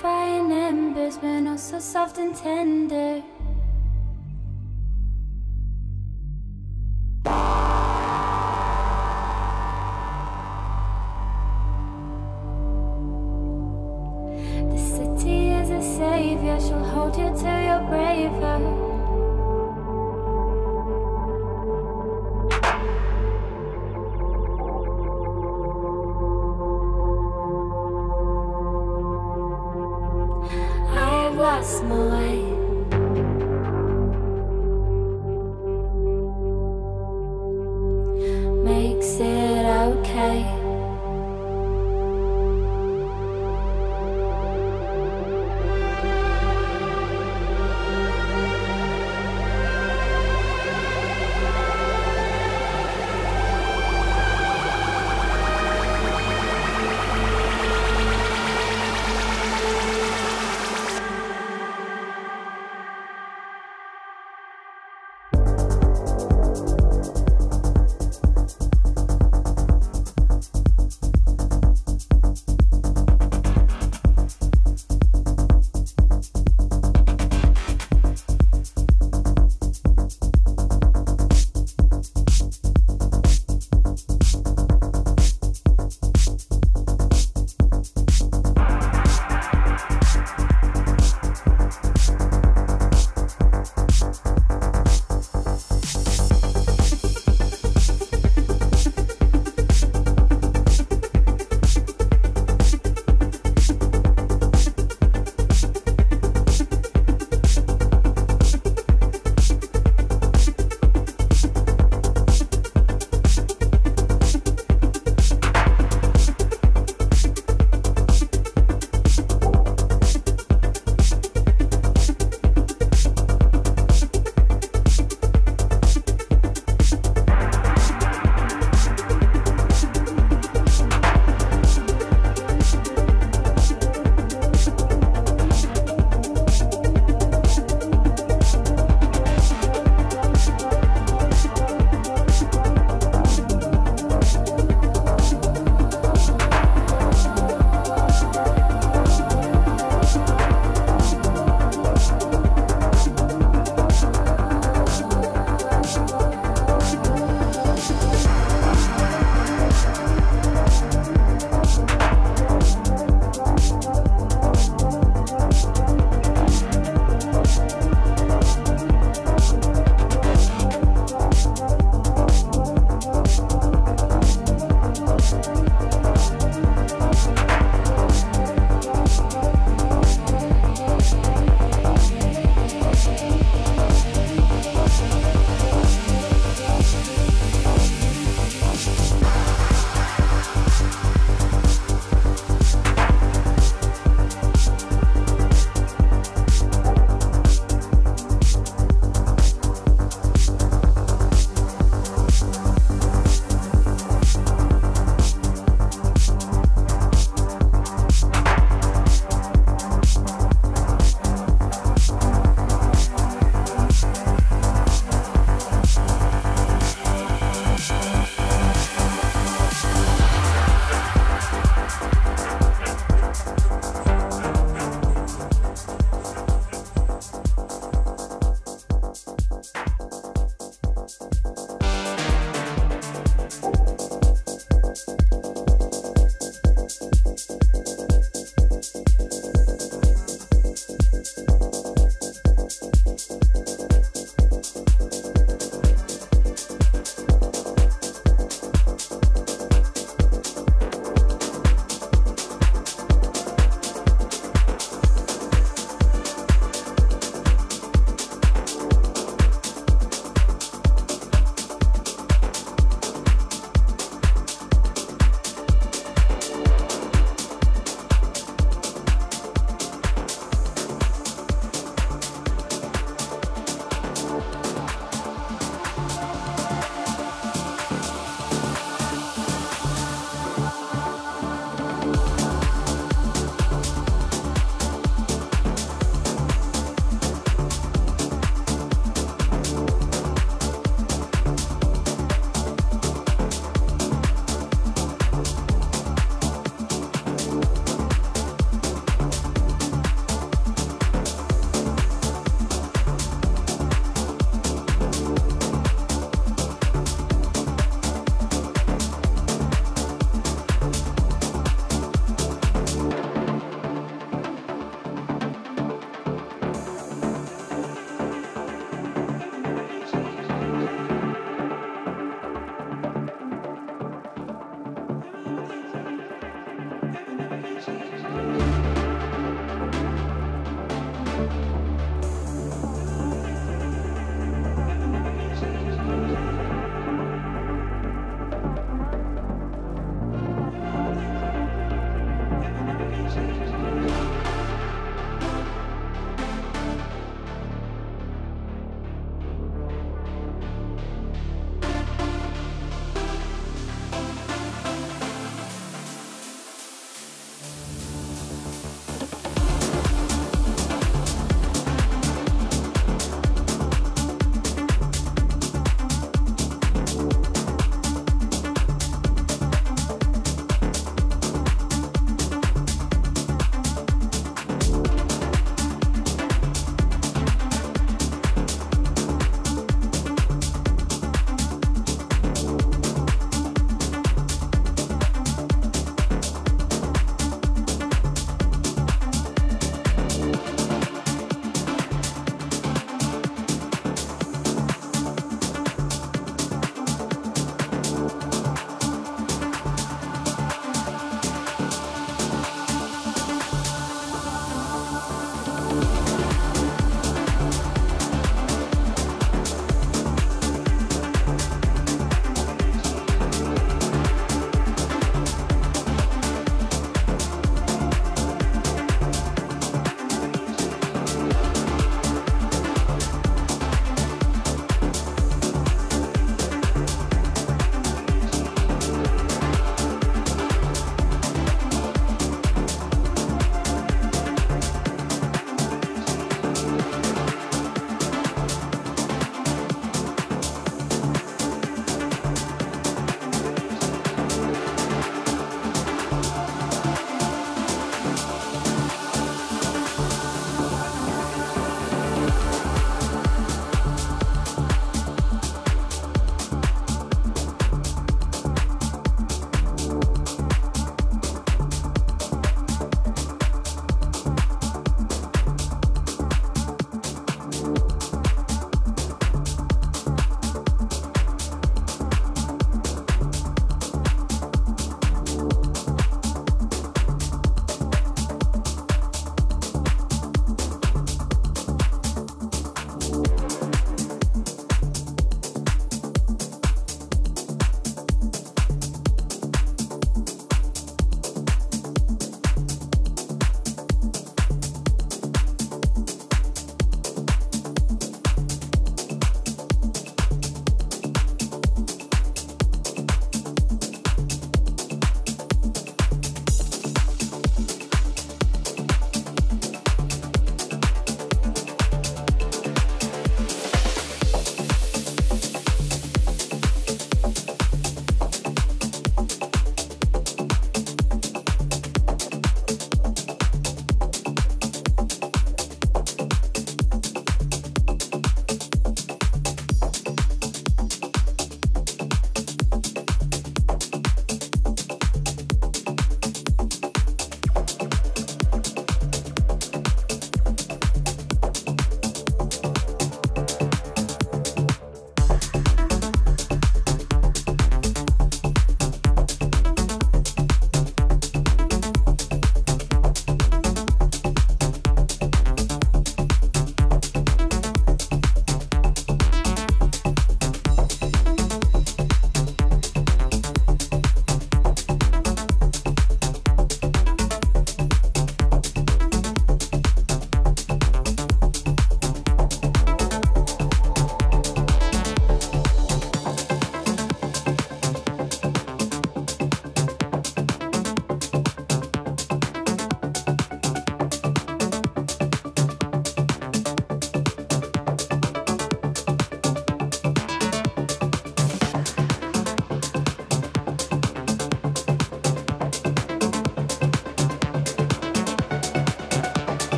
Frying embers, but not so soft and tender.